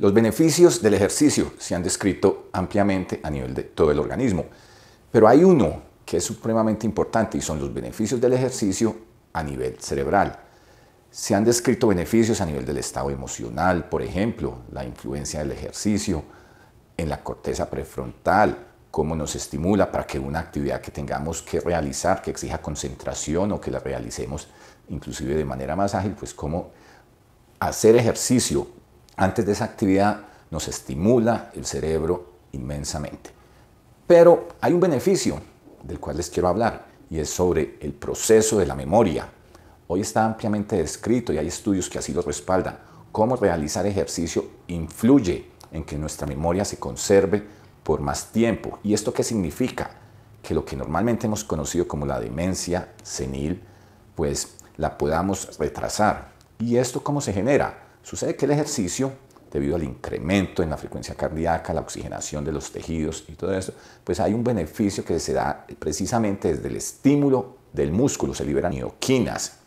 Los beneficios del ejercicio se han descrito ampliamente a nivel de todo el organismo, pero hay uno que es supremamente importante y son los beneficios del ejercicio a nivel cerebral. Se han descrito beneficios a nivel del estado emocional, por ejemplo, la influencia del ejercicio en la corteza prefrontal, cómo nos estimula para que una actividad que tengamos que realizar, que exija concentración o que la realicemos inclusive de manera más ágil, pues cómo hacer ejercicio antes de esa actividad nos estimula el cerebro inmensamente. Pero hay un beneficio del cual les quiero hablar y es sobre el proceso de la memoria. Hoy está ampliamente descrito y hay estudios que así lo respaldan. Cómo realizar ejercicio influye en que nuestra memoria se conserve por más tiempo. ¿Y esto qué significa? Que lo que normalmente hemos conocido como la demencia senil, pues la podamos retrasar. ¿Y esto cómo se genera? Sucede que el ejercicio, debido al incremento en la frecuencia cardíaca, la oxigenación de los tejidos y todo eso, pues hay un beneficio que se da precisamente desde el estímulo del músculo, se liberan mioquinas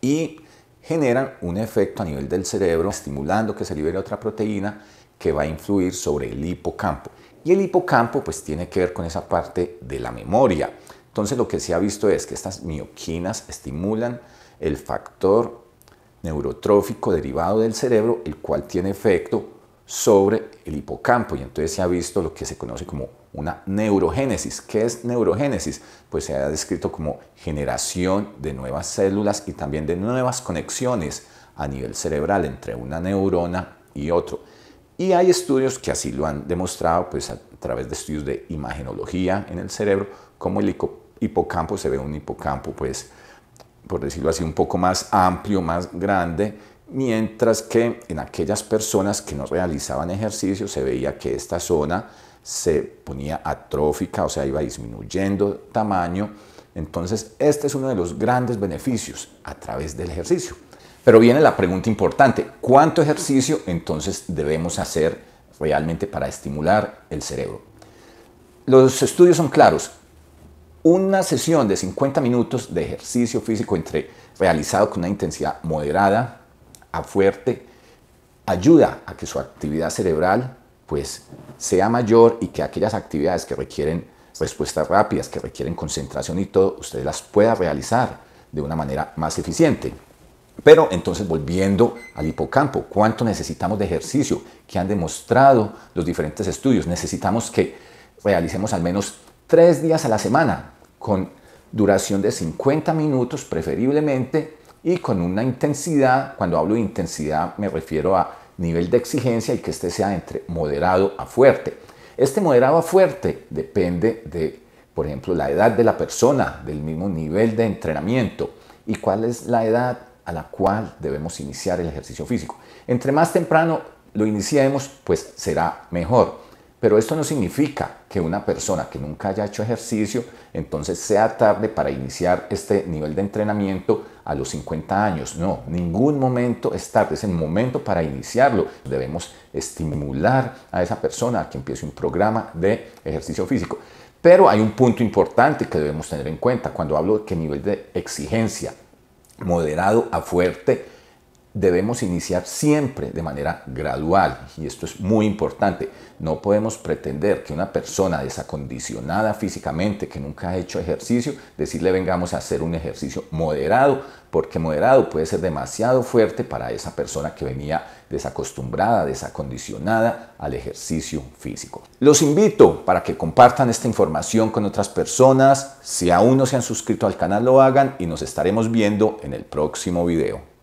y generan un efecto a nivel del cerebro, estimulando que se libere otra proteína que va a influir sobre el hipocampo. Y el hipocampo pues tiene que ver con esa parte de la memoria. Entonces lo que se ha visto es que estas mioquinas estimulan el factor neurotrófico derivado del cerebro, el cual tiene efecto sobre el hipocampo y entonces se ha visto lo que se conoce como una neurogénesis. ¿Qué es neurogénesis? Pues se ha descrito como generación de nuevas células y también de nuevas conexiones a nivel cerebral entre una neurona y otro. Y hay estudios que así lo han demostrado, pues a través de estudios de imagenología en el cerebro, como el hipocampo se ve un hipocampo, pues, por decirlo así, un poco más amplio, más grande, mientras que en aquellas personas que no realizaban ejercicio se veía que esta zona se ponía atrófica, o sea, iba disminuyendo tamaño. Entonces, este es uno de los grandes beneficios a través del ejercicio. Pero viene la pregunta importante, ¿cuánto ejercicio entonces debemos hacer realmente para estimular el cerebro? Los estudios son claros. Una sesión de 50 minutos de ejercicio físico entre realizado con una intensidad moderada a fuerte ayuda a que su actividad cerebral pues sea mayor y que aquellas actividades que requieren respuestas rápidas, que requieren concentración y todo, usted las pueda realizar de una manera más eficiente. Pero entonces volviendo al hipocampo, ¿cuánto necesitamos de ejercicio? que han demostrado los diferentes estudios? Necesitamos que realicemos al menos tres días a la semana con duración de 50 minutos preferiblemente y con una intensidad, cuando hablo de intensidad me refiero a nivel de exigencia y que este sea entre moderado a fuerte. Este moderado a fuerte depende de, por ejemplo, la edad de la persona, del mismo nivel de entrenamiento y cuál es la edad a la cual debemos iniciar el ejercicio físico. Entre más temprano lo iniciemos, pues será mejor. Pero esto no significa que una persona que nunca haya hecho ejercicio, entonces sea tarde para iniciar este nivel de entrenamiento a los 50 años. No, ningún momento es tarde, es el momento para iniciarlo. Debemos estimular a esa persona a que empiece un programa de ejercicio físico. Pero hay un punto importante que debemos tener en cuenta cuando hablo de qué nivel de exigencia moderado a fuerte, debemos iniciar siempre de manera gradual y esto es muy importante. No podemos pretender que una persona desacondicionada físicamente, que nunca ha hecho ejercicio, decirle vengamos a hacer un ejercicio moderado, porque moderado puede ser demasiado fuerte para esa persona que venía desacostumbrada, desacondicionada al ejercicio físico. Los invito para que compartan esta información con otras personas. Si aún no se han suscrito al canal, lo hagan y nos estaremos viendo en el próximo video.